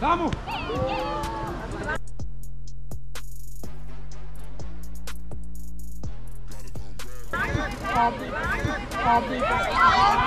Vamos! Vamos!